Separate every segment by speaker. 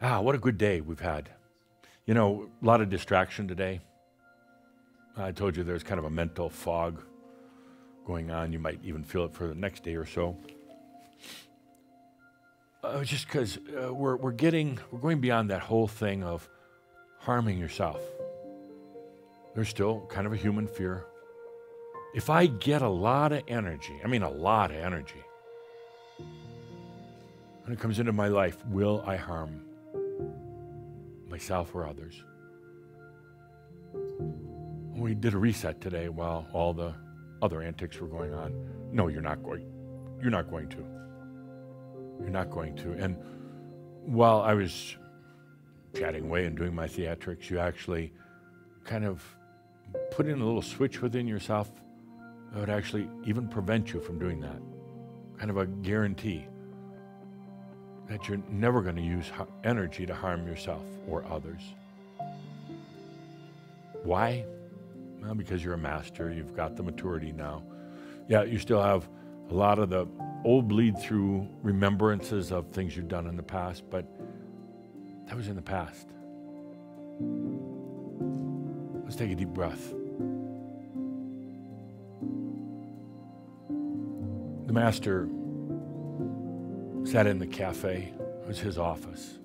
Speaker 1: Ah, what a good day we've had. You know, a lot of distraction today. I told you there's kind of a mental fog going on. You might even feel it for the next day or so. Uh, just because uh, we're, we're getting, we're going beyond that whole thing of harming yourself. There's still kind of a human fear. If I get a lot of energy, I mean a lot of energy, when it comes into my life, will I harm myself or others? We did a reset today while all the other antics were going on. No, you're not going. You're not going to. You're not going to. And while I was chatting away and doing my theatrics, you actually kind of put in a little switch within yourself that would actually even prevent you from doing that. Kind of a guarantee that you're never going to use energy to harm yourself or others. Why? Well, because you're a master, you've got the maturity now. Yeah, you still have a lot of the old bleed through remembrances of things you've done in the past, but that was in the past. Let's take a deep breath. The master sat in the cafe. It was his office.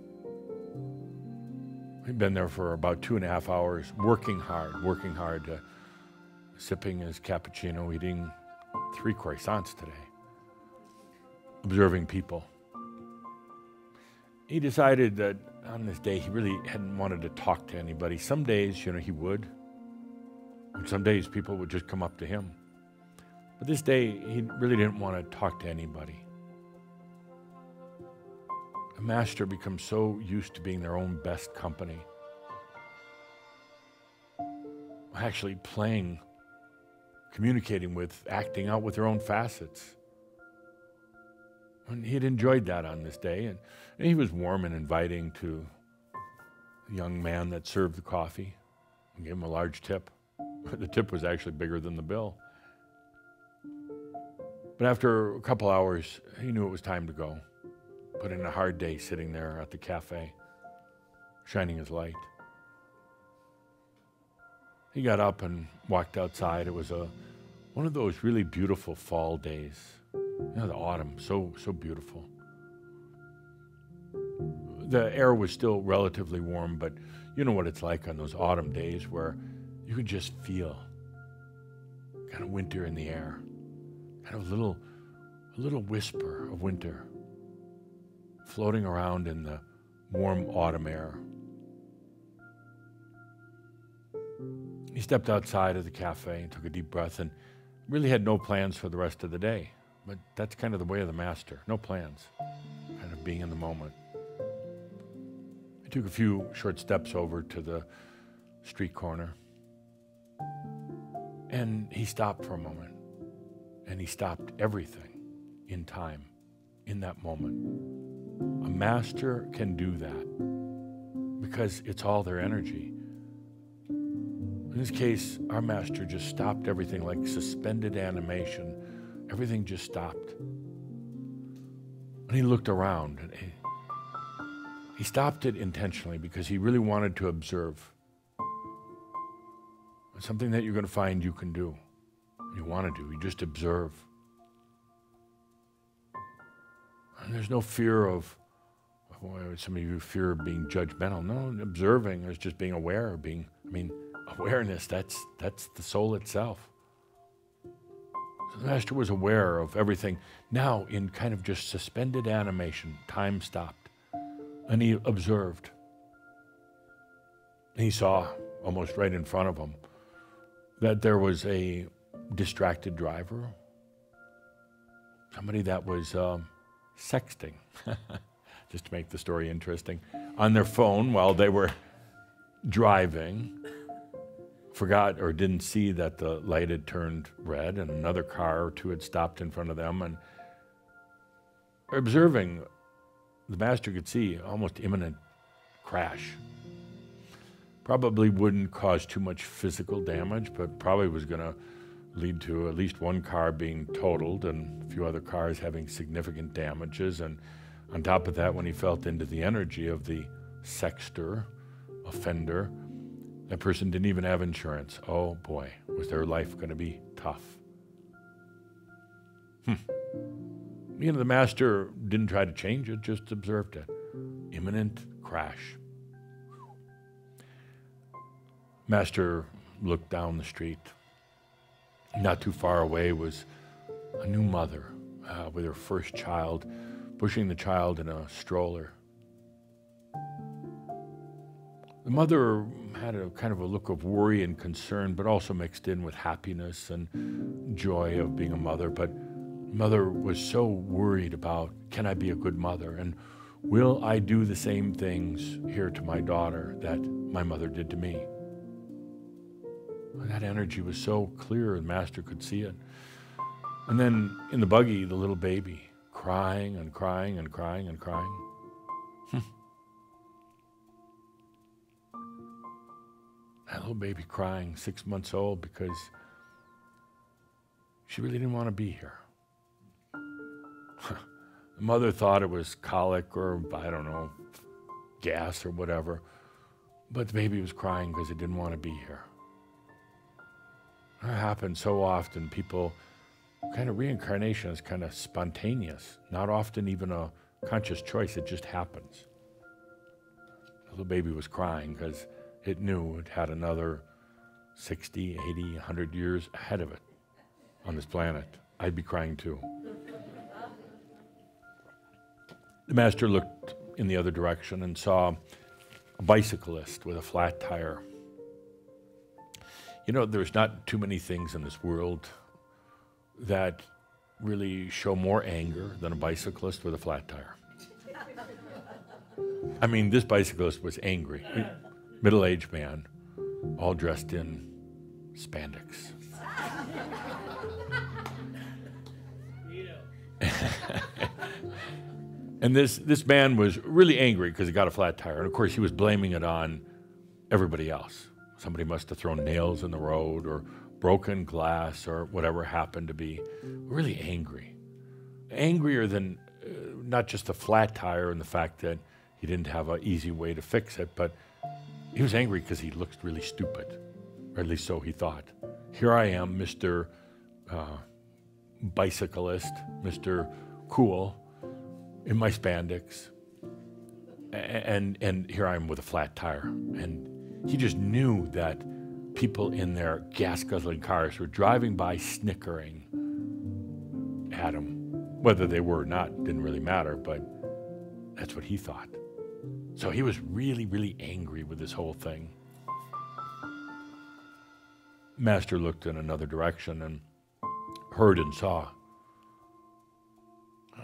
Speaker 1: He'd been there for about two and a half hours, working hard, working hard, uh, sipping his cappuccino, eating three croissants today, observing people. He decided that on this day he really hadn't wanted to talk to anybody. Some days, you know, he would. And some days people would just come up to him. But this day, he really didn't want to talk to anybody. A master becomes so used to being their own best company. Actually, playing, communicating with, acting out with their own facets. And he had enjoyed that on this day, and, and he was warm and inviting to the young man that served the coffee and gave him a large tip. the tip was actually bigger than the bill. But after a couple hours, he knew it was time to go put in a hard day sitting there at the cafe, shining his light. He got up and walked outside. It was a one of those really beautiful fall days. You know, the autumn, so so beautiful. The air was still relatively warm, but you know what it's like on those autumn days where you can just feel kind of winter in the air, kind of a little, a little whisper of winter floating around in the warm autumn air. He stepped outside of the cafe and took a deep breath and really had no plans for the rest of the day. But that's kind of the way of the master no plans, kind of being in the moment. He took a few short steps over to the street corner and he stopped for a moment and he stopped everything in time, in that moment. Master can do that because it's all their energy. In this case, our master just stopped everything like suspended animation. Everything just stopped. And he looked around and he, he stopped it intentionally because he really wanted to observe. It's something that you're going to find you can do. You want to do. You just observe. And there's no fear of, some of you fear being judgmental. No, observing is just being aware, being, I mean, awareness, that's, that's the soul itself. So the master was aware of everything. Now, in kind of just suspended animation, time stopped. And he observed. He saw, almost right in front of him, that there was a distracted driver, somebody that was um, sexting, just to make the story interesting, on their phone while they were driving, forgot or didn't see that the light had turned red and another car or two had stopped in front of them and observing the master could see almost imminent crash probably wouldn't cause too much physical damage but probably was going to lead to at least one car being totaled and a few other cars having significant damages. And on top of that, when he felt into the energy of the sexter, offender. That person didn't even have insurance. Oh boy, was their life going to be tough. Hmm. You know, the master didn't try to change it, just observed it. Imminent crash. Master looked down the street. Not too far away was a new mother uh, with her first child, pushing the child in a stroller. The mother had a kind of a look of worry and concern, but also mixed in with happiness and joy of being a mother. But mother was so worried about can I be a good mother and will I do the same things here to my daughter that my mother did to me? That energy was so clear, and Master could see it. And then in the buggy, the little baby crying and crying and crying and crying. Hmm. that little baby crying, six months old, because she really didn't want to be here. the mother thought it was colic or, I don't know, gas or whatever, but the baby was crying because it didn't want to be here. That happens so often. People, kind of reincarnation is kind of spontaneous, not often even a conscious choice, it just happens. The little baby was crying because it knew it had another 60, 80, 100 years ahead of it on this planet. I'd be crying too. The master looked in the other direction and saw a bicyclist with a flat tire. You know, there's not too many things in this world that really show more anger than a bicyclist with a flat tire. I mean, this bicyclist was angry. Middle aged man, all dressed in spandex. and this, this man was really angry because he got a flat tire. And of course, he was blaming it on everybody else. Somebody must have thrown nails in the road or broken glass or whatever happened to be. Really angry. Angrier than uh, not just the flat tire and the fact that he didn't have an easy way to fix it, but he was angry because he looked really stupid. Or at least so he thought. Here I am, Mr. Uh, bicyclist, Mr. Cool, in my spandex, and and here I am with a flat tire, and he just knew that people in their gas guzzling cars were driving by snickering at him. Whether they were or not didn't really matter, but that's what he thought. So he was really, really angry with this whole thing. Master looked in another direction and heard and saw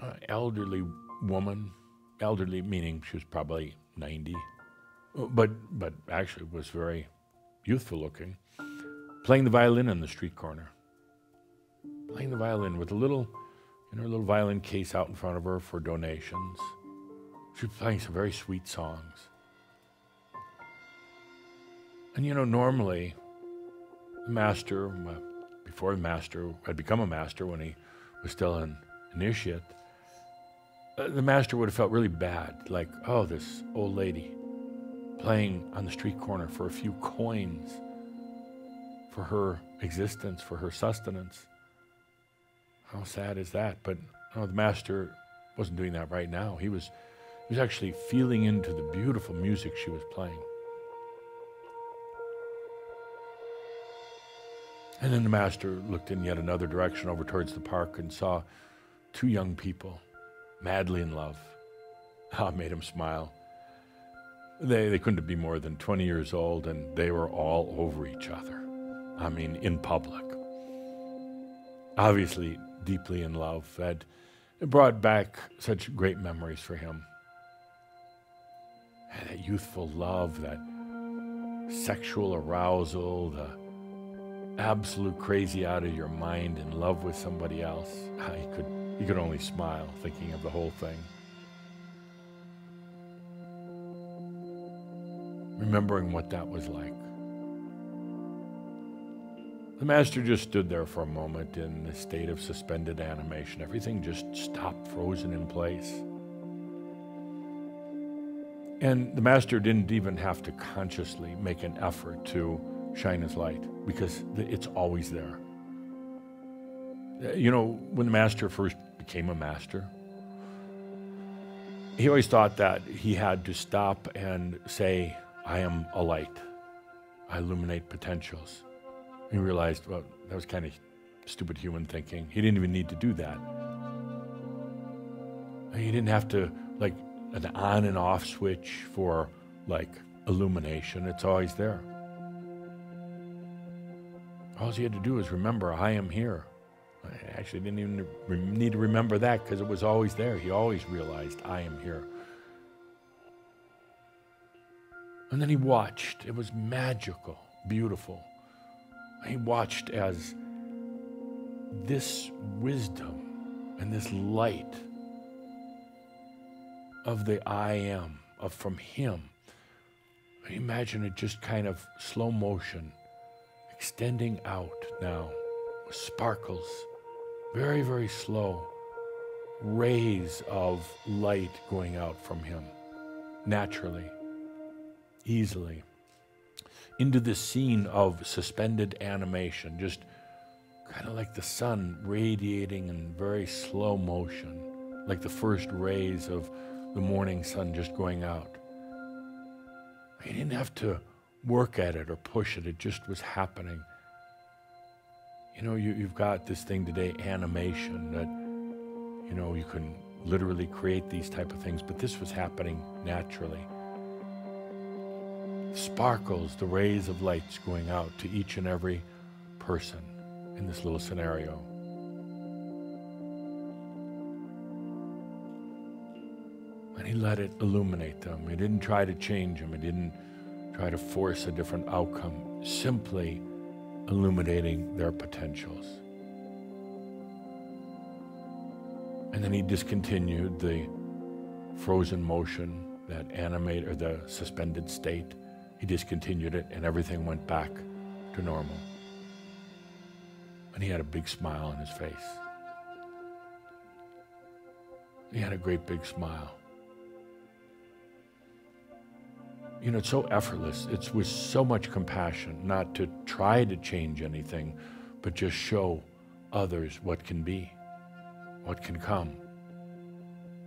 Speaker 1: an elderly woman, elderly meaning she was probably 90, but but actually was very youthful looking, playing the violin in the street corner. Playing the violin with a little, in her little violin case out in front of her for donations. She was playing some very sweet songs. And you know, normally, the master, before the master had become a master when he was still an initiate, uh, the master would have felt really bad, like, oh, this old lady playing on the street corner for a few coins for her existence, for her sustenance. How sad is that? But the master wasn't doing that right now. He was, he was actually feeling into the beautiful music she was playing. And then the master looked in yet another direction over towards the park and saw two young people madly in love. Ah, made him smile. They, they couldn't be more than 20 years old, and they were all over each other. I mean, in public. Obviously, deeply in love. That brought back such great memories for him. And that youthful love, that sexual arousal, the absolute crazy out of your mind in love with somebody else. He could, he could only smile thinking of the whole thing. Remembering what that was like. The master just stood there for a moment in a state of suspended animation. Everything just stopped, frozen in place. And the master didn't even have to consciously make an effort to shine his light because it's always there. You know, when the master first became a master, he always thought that he had to stop and say, I am a light. I illuminate potentials. He realized, well, that was kind of stupid human thinking. He didn't even need to do that. He didn't have to, like, an on and off switch for, like, illumination. It's always there. All he had to do was remember, I am here. I actually didn't even need to remember that because it was always there. He always realized, I am here. And then he watched. It was magical, beautiful. He watched as this wisdom and this light of the I am, of from him. Imagine it just kind of slow motion, extending out now, sparkles very, very slow rays of light going out from him naturally, easily, into this scene of suspended animation, just kind of like the sun radiating in very slow motion, like the first rays of the morning sun just going out. He didn't have to work at it or push it, it just was happening you know, you, you've got this thing today, animation, that, you know, you can literally create these type of things, but this was happening naturally. Sparkles, the rays of lights going out to each and every person in this little scenario. And he let it illuminate them. He didn't try to change them. He didn't try to force a different outcome. Simply illuminating their potentials. And then he discontinued the frozen motion, that animate or the suspended state. He discontinued it and everything went back to normal. And he had a big smile on his face. He had a great big smile. you know, it's so effortless. It's with so much compassion, not to try to change anything, but just show others what can be, what can come,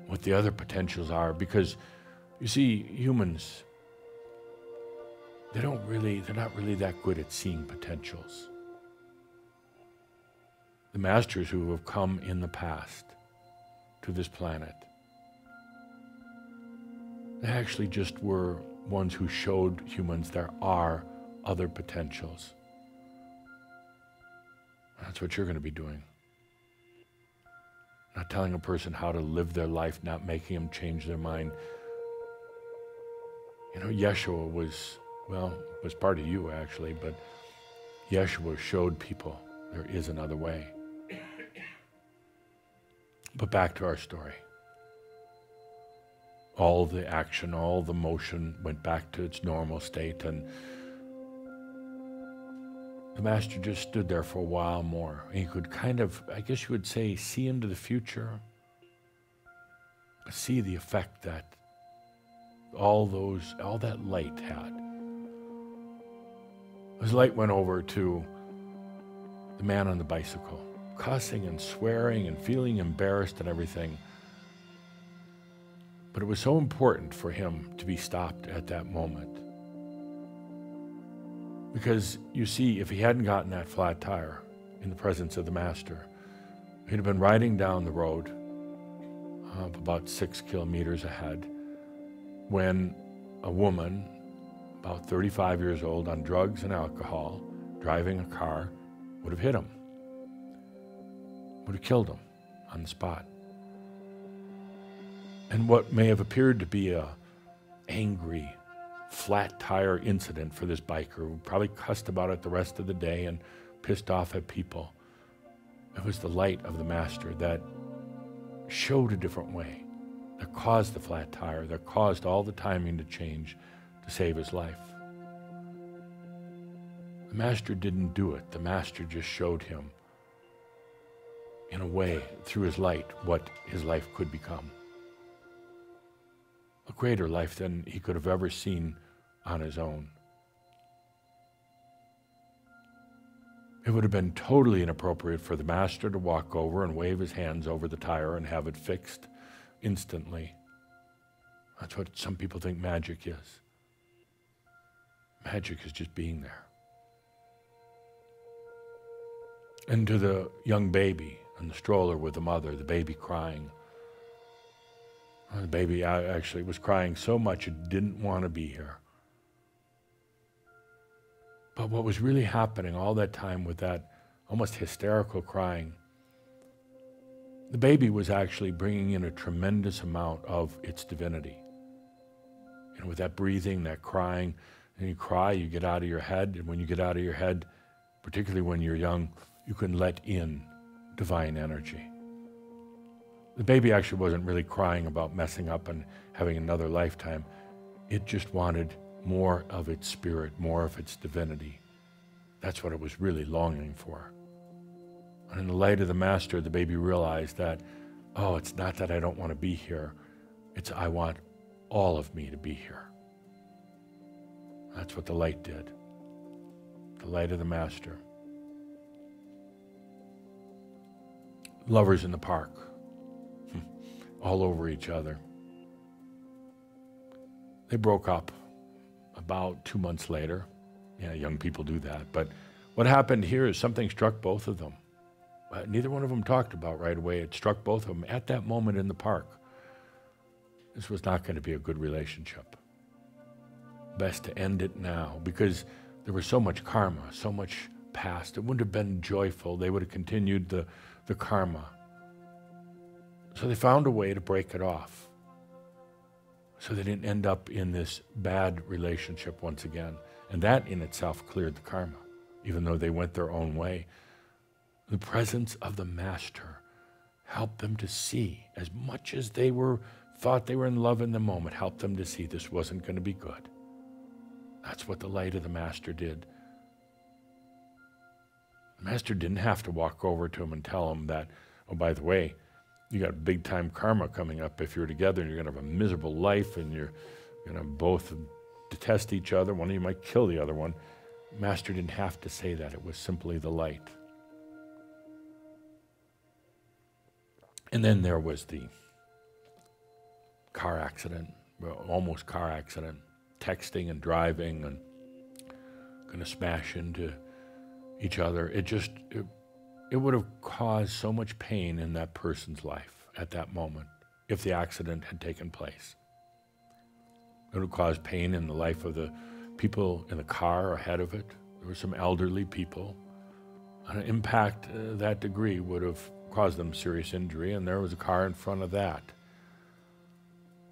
Speaker 1: what the other potentials are. Because you see, humans, they don't really, they're not really that good at seeing potentials. The masters who have come in the past to this planet, they actually just were ones who showed humans there are other potentials. That's what you're going to be doing. Not telling a person how to live their life, not making them change their mind. You know, Yeshua was, well, it was part of you actually, but Yeshua showed people there is another way. But back to our story all the action, all the motion went back to its normal state, and the master just stood there for a while more. He could kind of, I guess you would say, see into the future, see the effect that all those, all that light had. His light went over to the man on the bicycle, cussing and swearing and feeling embarrassed and everything. But it was so important for him to be stopped at that moment. Because you see, if he hadn't gotten that flat tire in the presence of the master, he'd have been riding down the road uh, about six kilometers ahead when a woman, about 35 years old, on drugs and alcohol, driving a car, would have hit him, would have killed him on the spot and what may have appeared to be a angry flat tire incident for this biker who probably cussed about it the rest of the day and pissed off at people. It was the light of the master that showed a different way, that caused the flat tire, that caused all the timing to change to save his life. The master didn't do it. The master just showed him, in a way, through his light, what his life could become. A greater life than he could have ever seen on his own. It would have been totally inappropriate for the master to walk over and wave his hands over the tire and have it fixed instantly. That's what some people think magic is. Magic is just being there. And to the young baby in the stroller with the mother, the baby crying. Uh, the baby actually was crying so much it didn't want to be here. But what was really happening all that time with that almost hysterical crying, the baby was actually bringing in a tremendous amount of its divinity. And with that breathing, that crying, and you cry, you get out of your head. And when you get out of your head, particularly when you're young, you can let in divine energy. The baby actually wasn't really crying about messing up and having another lifetime. It just wanted more of its spirit, more of its divinity. That's what it was really longing for. And in the light of the Master, the baby realized that, oh, it's not that I don't want to be here, it's I want all of me to be here. That's what the light did. The light of the Master. Lovers in the park, all over each other. They broke up about two months later. Yeah, young people do that. But what happened here is something struck both of them. Uh, neither one of them talked about right away. It struck both of them at that moment in the park. This was not going to be a good relationship. Best to end it now because there was so much karma, so much past. It wouldn't have been joyful. They would have continued the, the karma. So they found a way to break it off so they didn't end up in this bad relationship once again. And that in itself cleared the karma, even though they went their own way. The presence of the Master helped them to see, as much as they were thought they were in love in the moment, helped them to see this wasn't going to be good. That's what the light of the Master did. The Master didn't have to walk over to him and tell him that, oh, by the way, you got big time karma coming up if you're together and you're going to have a miserable life and you're going to both detest each other. One of you might kill the other one. Master didn't have to say that, it was simply the light. And then there was the car accident, almost car accident, texting and driving and going to smash into each other. It just, it, it would have caused so much pain in that person's life at that moment if the accident had taken place. It would have caused pain in the life of the people in the car ahead of it. There were some elderly people. An impact uh, that degree would have caused them serious injury, and there was a car in front of that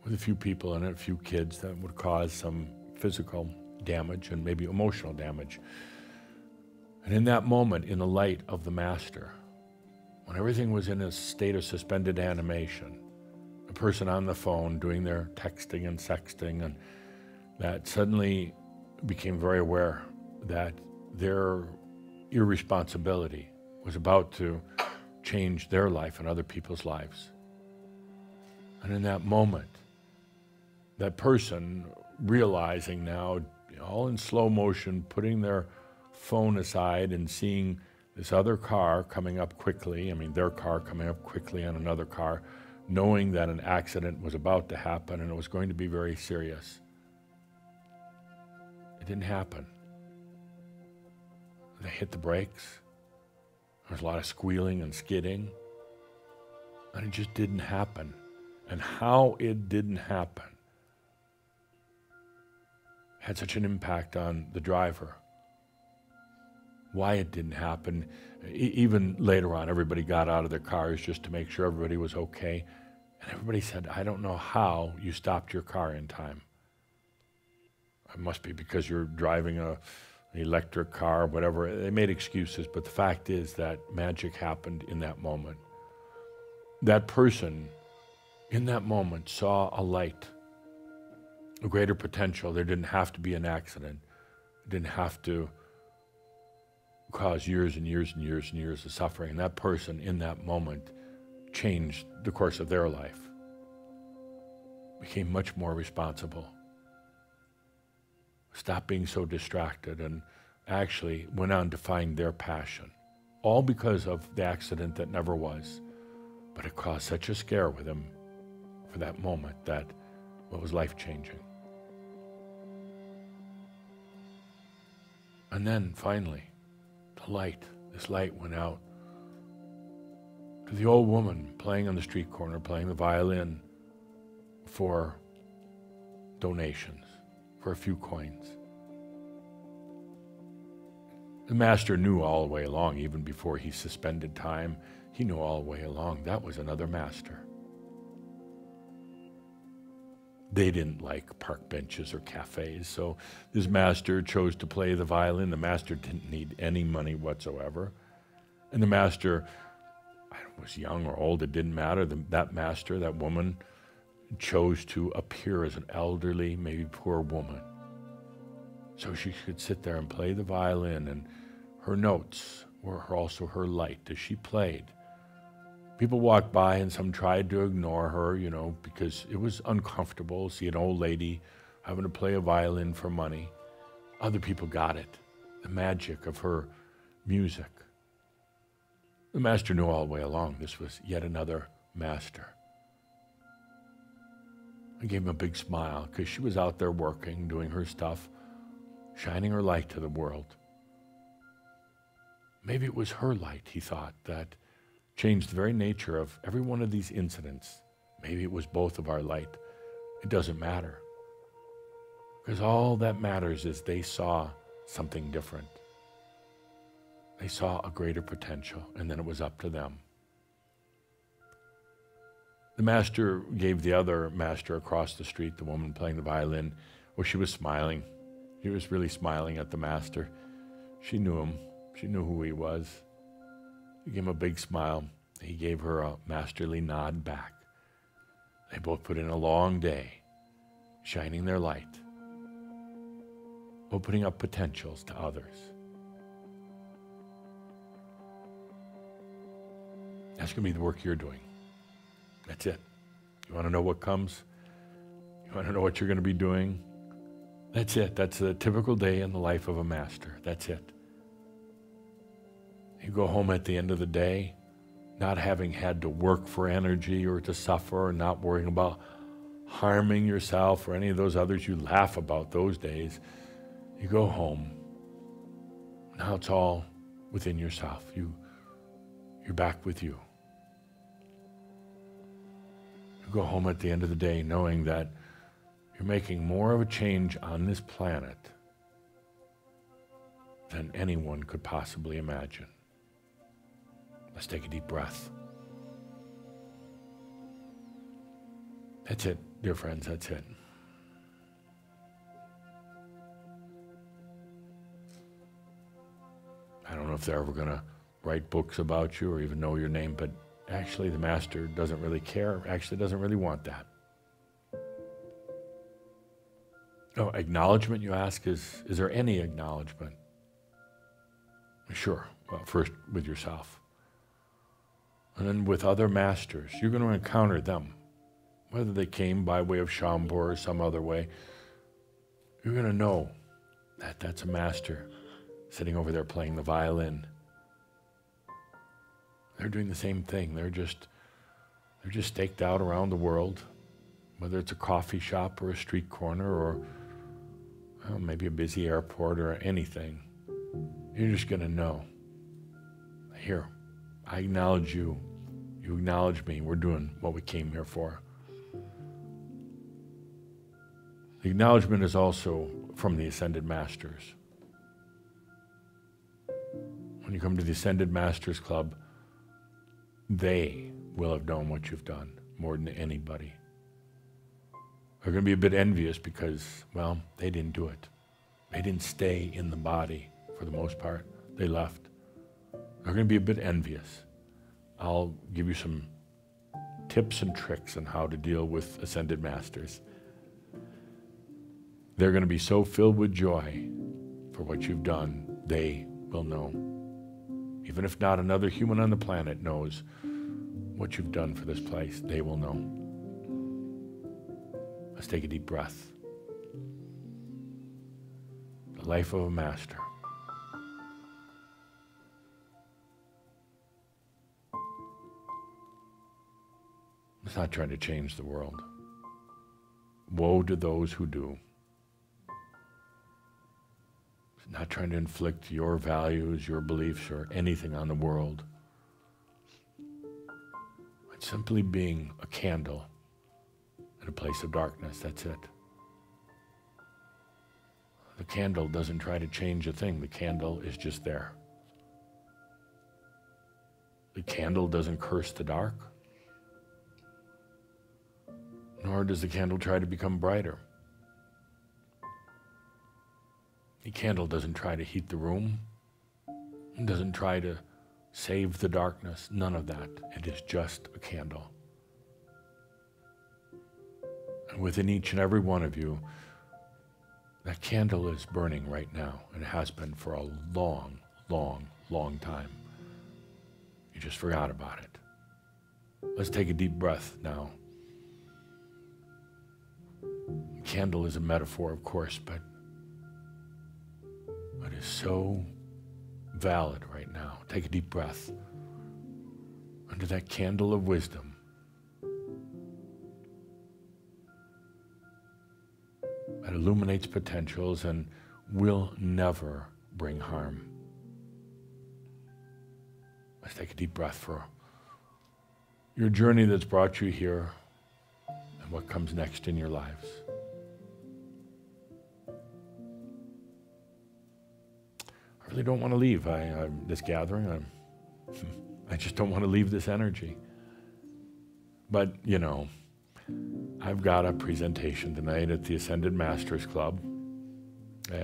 Speaker 1: with a few people in it, a few kids, that would cause some physical damage and maybe emotional damage. And in that moment, in the light of the Master, when everything was in a state of suspended animation, a person on the phone doing their texting and sexting, and that suddenly became very aware that their irresponsibility was about to change their life and other people's lives. And in that moment, that person realizing now, all in slow motion, putting their phone aside and seeing this other car coming up quickly, I mean, their car coming up quickly on another car, knowing that an accident was about to happen and it was going to be very serious. It didn't happen. They hit the brakes. There was a lot of squealing and skidding. And it just didn't happen. And how it didn't happen had such an impact on the driver why it didn't happen. E- even later on, everybody got out of their cars just to make sure everybody was okay. And everybody said, I don't know how you stopped your car in time. It must be because you're driving a, an electric car, whatever. They made excuses, but the fact is that magic happened in that moment. That person in that moment saw a light, a greater potential. There didn't have to be an accident. It didn't have to cause years and years and years and years of suffering. And that person in that moment changed the course of their life. became much more responsible. Stopped being so distracted and actually went on to find their passion. All because of the accident that never was. But it caused such a scare with him for that moment that it was life changing. And then finally, the light, this light went out to the old woman playing on the street corner, playing the violin for donations, for a few coins. The master knew all the way along, even before he suspended time, he knew all the way along that was another master. They didn't like park benches or cafes, so this master chose to play the violin. The master didn't need any money whatsoever. And the master was young or old, it didn't matter. The, that master, that woman, chose to appear as an elderly, maybe poor woman. So she could sit there and play the violin, and her notes were also her light as she played. People walked by, and some tried to ignore her, you know, because it was uncomfortable to see an old lady having to play a violin for money. Other people got it the magic of her music. The master knew all the way along this was yet another master. I gave him a big smile because she was out there working, doing her stuff, shining her light to the world. Maybe it was her light, he thought, that changed the very nature of every one of these incidents. Maybe it was both of our light. It doesn't matter. Because all that matters is they saw something different. They saw a greater potential, and then it was up to them. The master gave the other master across the street, the woman playing the violin, well, she was smiling. She was really smiling at the master. She knew him. She knew who he was. He gave him a big smile. He gave her a masterly nod back. They both put in a long day, shining their light, opening up potentials to others. That's going to be the work you're doing. That's it. You want to know what comes? You want to know what you're going to be doing? That's it. That's a typical day in the life of a master. That's it. You go home at the end of the day, not having had to work for energy or to suffer, or not worrying about harming yourself or any of those others you laugh about those days. You go home. Now it's all within yourself. You, you're back with you You go home at the end of the day knowing that you're making more of a change on this planet than anyone could possibly imagine. Let's take a deep breath. That's it, dear friends, that's it. I don't know if they're ever going to write books about you or even know your name, but Actually, the master doesn't really care, actually, doesn't really want that. Oh, acknowledgement, you ask, is, is there any acknowledgement? Sure. Well, first with yourself. And then with other masters, you're going to encounter them. Whether they came by way of Shaumbra or some other way, you're going to know that that's a master sitting over there playing the violin they're doing the same thing. They're just they're just staked out around the world, whether it's a coffee shop or a street corner or well, maybe a busy airport or anything. You're just going to know. Here, I acknowledge you. You acknowledge me. We're doing what we came here for. The acknowledgement is also from the Ascended Masters. When you come to the Ascended Masters Club, they will have known what you've done more than anybody. They're going to be a bit envious because, well, they didn't do it. They didn't stay in the body for the most part. They left. They're going to be a bit envious. I'll give you some tips and tricks on how to deal with ascended masters. They're going to be so filled with joy for what you've done, they will know. Even if not another human on the planet knows what you've done for this place, they will know. Let's take a deep breath. The life of a master. Not trying to change the world. Woe to those who do. It's not trying to inflict your values, your beliefs, or anything on the world. It's simply being a candle in a place of darkness. That's it. The candle doesn't try to change a thing, the candle is just there. The candle doesn't curse the dark, nor does the candle try to become brighter. The candle doesn't try to heat the room, it doesn't try to save the darkness, none of that. It is just a candle. And within each and every one of you, that candle is burning right now and has been for a long, long, long time. You just forgot about it. Let's take a deep breath now. Candle is a metaphor, of course, but it is so valid right now. Take a deep breath. Under that candle of wisdom, that illuminates potentials and will never bring harm. Let's take a deep breath for your journey that's brought you here and what comes next in your lives. Really don't want to leave. I, I this gathering. I'm, I just don't want to leave this energy. But you know, I've got a presentation tonight at the Ascended Masters Club.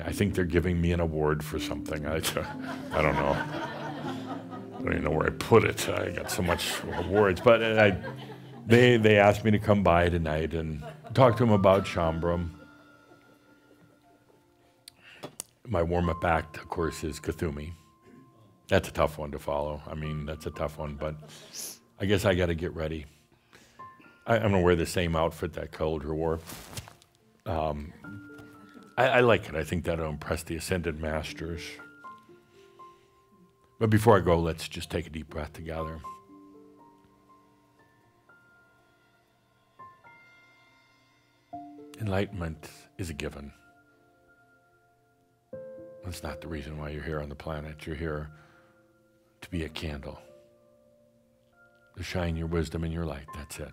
Speaker 1: I think they're giving me an award for something. I, I don't know. I don't even know where I put it. I got so much awards, but uh, I, they they asked me to come by tonight and talk to them about Shaumbra. My warm-up act, of course, is Kuthumi. That's a tough one to follow. I mean, that's a tough one, but I guess I got to get ready. I, am gonna wear the same outfit that Cauldre wore. Um, I, I like it. I think that'll impress the Ascended Masters. But before I go, let's just take a deep breath together. Enlightenment is a given. That's not the reason why you're here on the planet. You're here to be a candle, to shine your wisdom and your light. That's it.